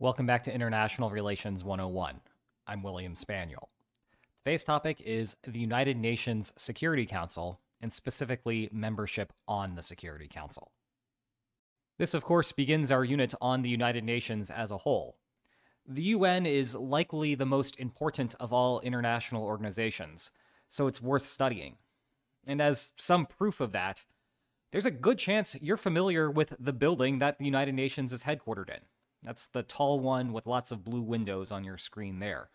Welcome back to International Relations 101. I'm William Spaniel. Today's topic is the United Nations Security Council, and specifically membership on the Security Council. This, of course, begins our unit on the United Nations as a whole. The UN is likely the most important of all international organizations, so it's worth studying. And as some proof of that, there's a good chance you're familiar with the building that the United Nations is headquartered in. That's the tall one with lots of blue windows on your screen there.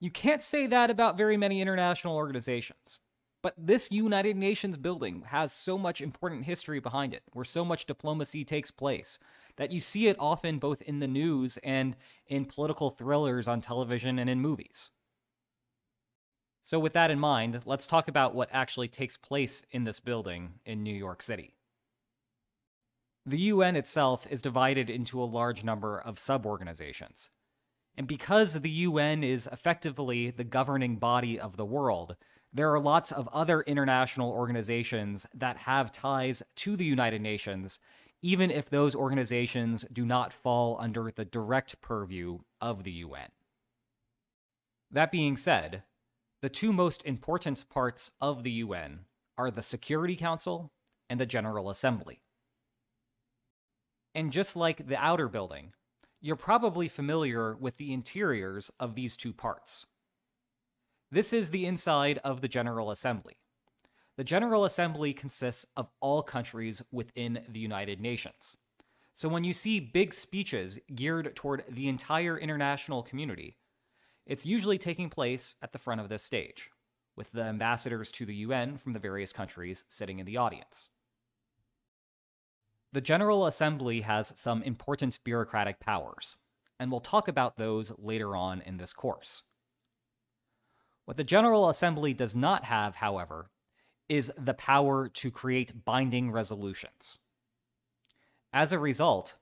You can't say that about very many international organizations. But this United Nations building has so much important history behind it, where so much diplomacy takes place, that you see it often both in the news and in political thrillers on television and in movies. So, with that in mind, let's talk about what actually takes place in this building in New York City. The UN itself is divided into a large number of sub organizations. And because the UN is effectively the governing body of the world, there are lots of other international organizations that have ties to the United Nations, even if those organizations do not fall under the direct purview of the UN. That being said, the two most important parts of the UN are the Security Council and the General Assembly. And just like the outer building, you're probably familiar with the interiors of these two parts. This is the inside of the General Assembly. The General Assembly consists of all countries within the United Nations. So when you see big speeches geared toward the entire international community, it's usually taking place at the front of this stage, with the ambassadors to the UN from the various countries sitting in the audience. The General Assembly has some important bureaucratic powers, and we'll talk about those later on in this course. What the General Assembly does not have, however, is the power to create binding resolutions. As a result,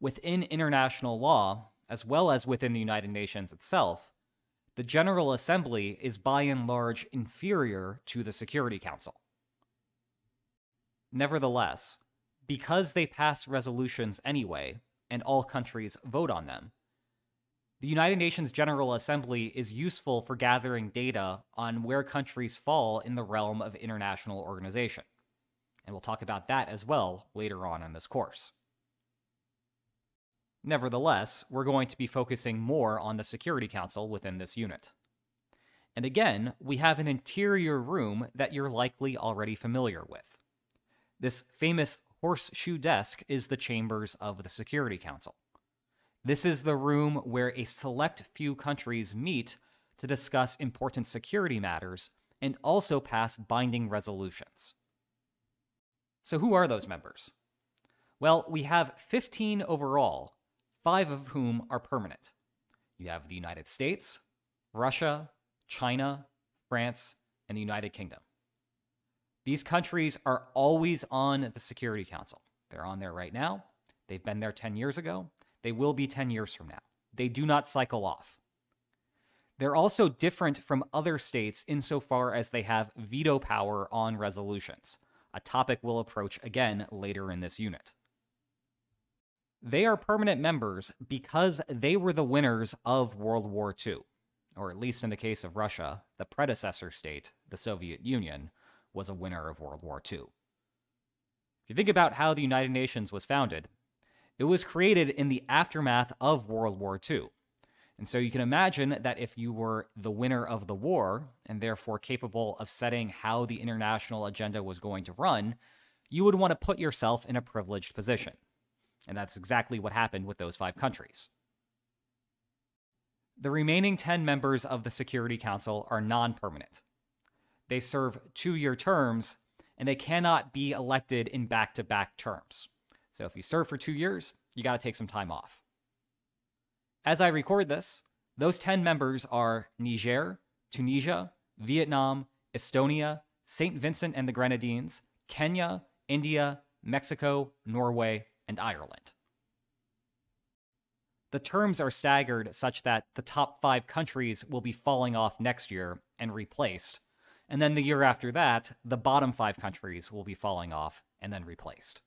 within international law, as well as within the United Nations itself, the General Assembly is by and large inferior to the Security Council. Nevertheless, because they pass resolutions anyway, and all countries vote on them, the United Nations General Assembly is useful for gathering data on where countries fall in the realm of international organization. And we'll talk about that as well later on in this course. Nevertheless, we're going to be focusing more on the Security Council within this unit. And again, we have an interior room that you're likely already familiar with. This famous horseshoe desk is the chambers of the Security Council. This is the room where a select few countries meet to discuss important security matters and also pass binding resolutions. So, who are those members? Well, we have 15 overall, five of whom are permanent. You have the United States, Russia, China, France, and the United Kingdom. These countries are always on the Security Council. They're on there right now. They've been there 10 years ago. They will be 10 years from now. They do not cycle off. They're also different from other states insofar as they have veto power on resolutions, a topic we'll approach again later in this unit. They are permanent members because they were the winners of World War II, or at least in the case of Russia, the predecessor state, the Soviet Union, was a winner of World War II. If you think about how the United Nations was founded, it was created in the aftermath of World War II. And so you can imagine that if you were the winner of the war and therefore capable of setting how the international agenda was going to run, you would want to put yourself in a privileged position. And that's exactly what happened with those five countries. The remaining 10 members of the Security Council are non permanent they serve two year terms and they cannot be elected in back to back terms. So if you serve for two years, you got to take some time off. As I record this, those 10 members are Niger, Tunisia, Vietnam, Estonia, St. Vincent and the Grenadines, Kenya, India, Mexico, Norway, and Ireland. The terms are staggered such that the top five countries will be falling off next year and replaced, and then the year after that, the bottom five countries will be falling off and then replaced.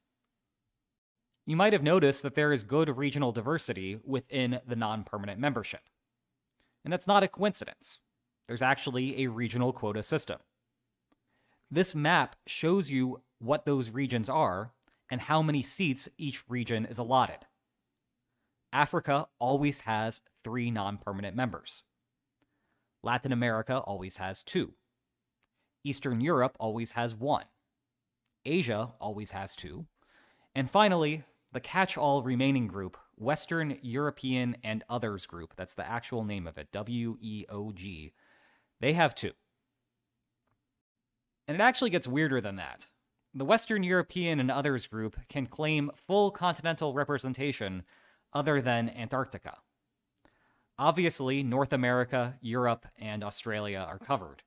you might have noticed that there is good regional diversity within the non permanent membership. And that's not a coincidence. There's actually a regional quota system. This map shows you what those regions are and how many seats each region is allotted. Africa always has three non permanent members. Latin America always has two. Eastern Europe always has one. Asia always has two. And finally, the catch all remaining group, Western European and Others Group, that's the actual name of it, W E O G, they have two. And it actually gets weirder than that. The Western European and Others Group can claim full continental representation other than Antarctica. Obviously, North America, Europe, and Australia are covered.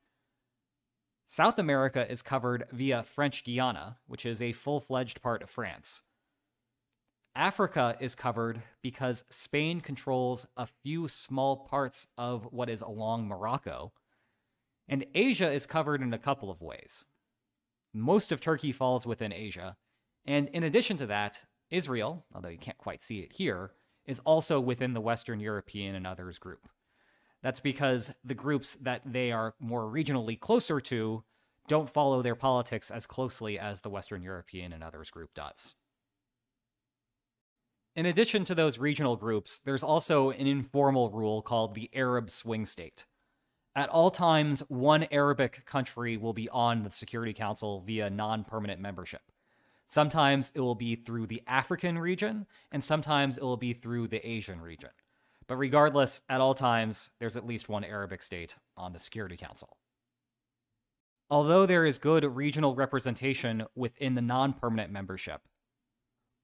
South America is covered via French Guiana, which is a full fledged part of France. Africa is covered because Spain controls a few small parts of what is along Morocco. And Asia is covered in a couple of ways. Most of Turkey falls within Asia. And in addition to that, Israel, although you can't quite see it here, is also within the Western European and others group. That's because the groups that they are more regionally closer to don't follow their politics as closely as the Western European and others group does. In addition to those regional groups, there's also an informal rule called the Arab swing state. At all times, one Arabic country will be on the Security Council via non permanent membership. Sometimes it will be through the African region, and sometimes it will be through the Asian region. But regardless, at all times, there's at least one Arabic state on the Security Council. Although there is good regional representation within the non permanent membership,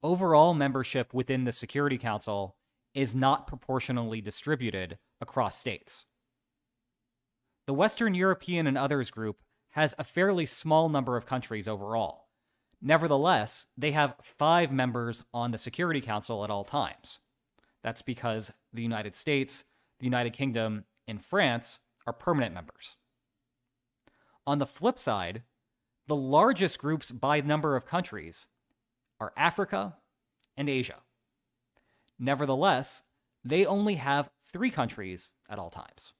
overall membership within the Security Council is not proportionally distributed across states. The Western European and Others group has a fairly small number of countries overall. Nevertheless, they have five members on the Security Council at all times. That's because the United States, the United Kingdom, and France are permanent members. On the flip side, the largest groups by number of countries are Africa and Asia. Nevertheless, they only have three countries at all times.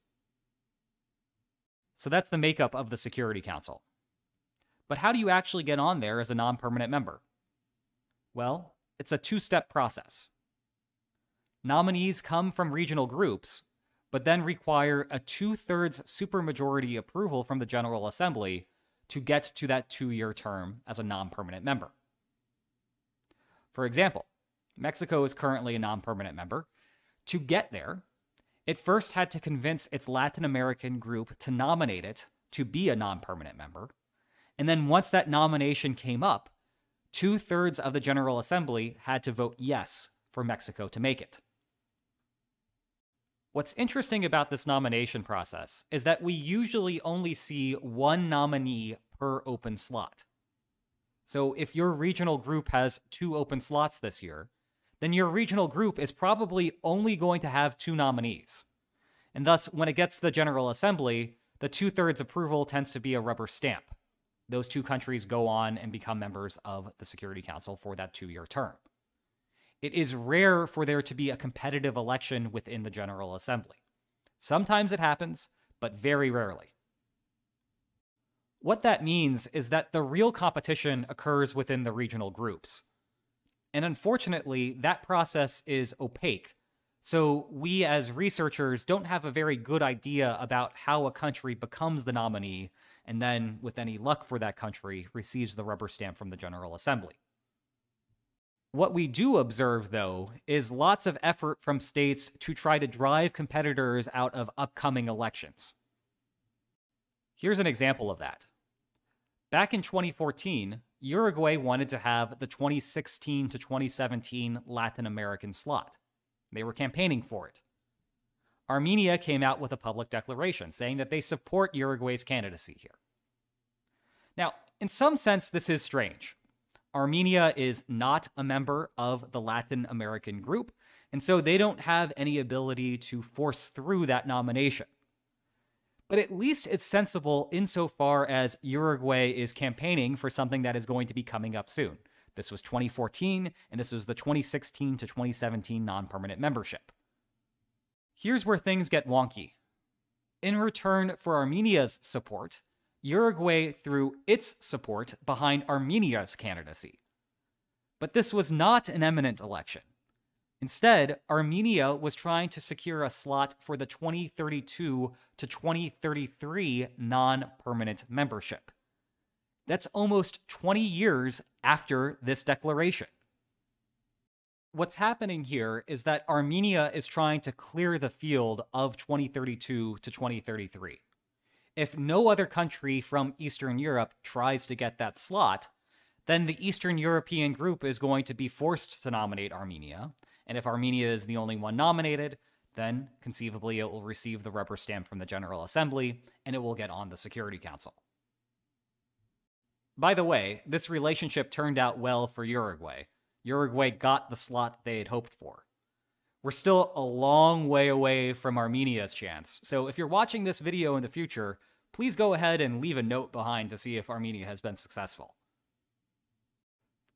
So that's the makeup of the Security Council. But how do you actually get on there as a non permanent member? Well, it's a two step process. Nominees come from regional groups, but then require a two thirds supermajority approval from the General Assembly to get to that two year term as a non permanent member. For example, Mexico is currently a non permanent member. To get there, it first had to convince its Latin American group to nominate it to be a non permanent member. And then once that nomination came up, two thirds of the General Assembly had to vote yes for Mexico to make it. What's interesting about this nomination process is that we usually only see one nominee per open slot. So if your regional group has two open slots this year, then your regional group is probably only going to have two nominees. And thus, when it gets to the General Assembly, the two thirds approval tends to be a rubber stamp. Those two countries go on and become members of the Security Council for that two year term. It is rare for there to be a competitive election within the General Assembly. Sometimes it happens, but very rarely. What that means is that the real competition occurs within the regional groups. And unfortunately, that process is opaque. So we as researchers don't have a very good idea about how a country becomes the nominee and then, with any luck for that country, receives the rubber stamp from the General Assembly. What we do observe, though, is lots of effort from states to try to drive competitors out of upcoming elections. Here's an example of that. Back in 2014, Uruguay wanted to have the 2016 to 2017 Latin American slot. They were campaigning for it. Armenia came out with a public declaration saying that they support Uruguay's candidacy here. Now, in some sense, this is strange. Armenia is not a member of the Latin American group, and so they don't have any ability to force through that nomination but at least it's sensible insofar as Uruguay is campaigning for something that is going to be coming up soon This was 2014, and this was the 2016 to 2017 non permanent membership. Here's where things get wonky. In return for Armenia's support, Uruguay threw its support behind Armenia's candidacy. But this was not an eminent election. Instead, Armenia was trying to secure a slot for the 2032 to 2033 non permanent membership. That's almost 20 years after this declaration. What's happening here is that Armenia is trying to clear the field of 2032 to 2033. If no other country from Eastern Europe tries to get that slot, then the Eastern European group is going to be forced to nominate Armenia. And if Armenia is the only one nominated, then conceivably it will receive the rubber stamp from the General Assembly and it will get on the Security Council. By the way, this relationship turned out well for Uruguay. Uruguay got the slot they had hoped for. We're still a long way away from Armenia's chance, so if you're watching this video in the future, please go ahead and leave a note behind to see if Armenia has been successful.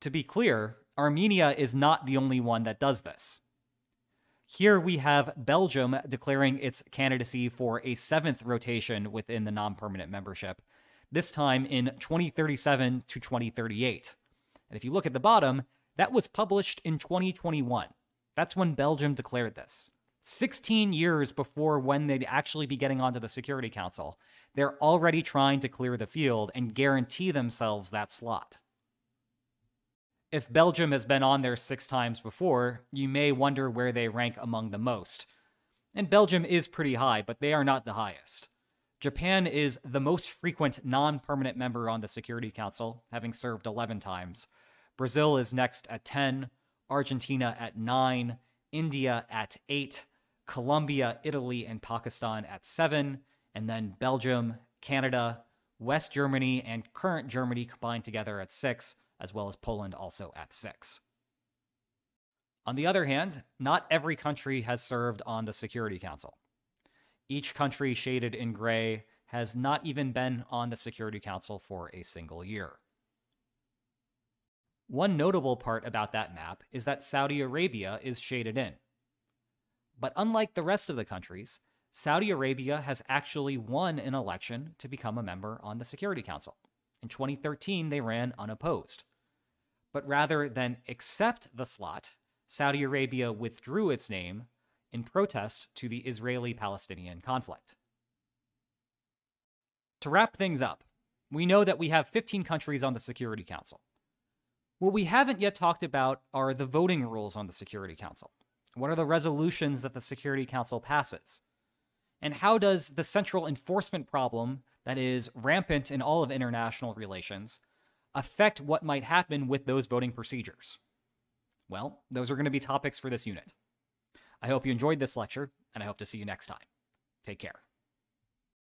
To be clear, Armenia is not the only one that does this. Here we have Belgium declaring its candidacy for a seventh rotation within the non permanent membership, this time in 2037 to 2038. And if you look at the bottom, that was published in 2021. That's when Belgium declared this. 16 years before when they'd actually be getting onto the Security Council, they're already trying to clear the field and guarantee themselves that slot. If Belgium has been on there six times before, you may wonder where they rank among the most. And Belgium is pretty high, but they are not the highest. Japan is the most frequent non permanent member on the Security Council, having served 11 times. Brazil is next at 10, Argentina at 9, India at 8, Colombia, Italy, and Pakistan at 7, and then Belgium, Canada, West Germany, and current Germany combined together at 6, as well as Poland also at 6. On the other hand, not every country has served on the Security Council. Each country shaded in gray has not even been on the Security Council for a single year. One notable part about that map is that Saudi Arabia is shaded in. But unlike the rest of the countries, Saudi Arabia has actually won an election to become a member on the Security Council. In 2013, they ran unopposed. But rather than accept the slot, Saudi Arabia withdrew its name in protest to the Israeli Palestinian conflict. To wrap things up, we know that we have 15 countries on the Security Council. What we haven't yet talked about are the voting rules on the Security Council. What are the resolutions that the Security Council passes? And how does the central enforcement problem that is rampant in all of international relations affect what might happen with those voting procedures? Well, those are going to be topics for this unit. I hope you enjoyed this lecture, and I hope to see you next time. Take care.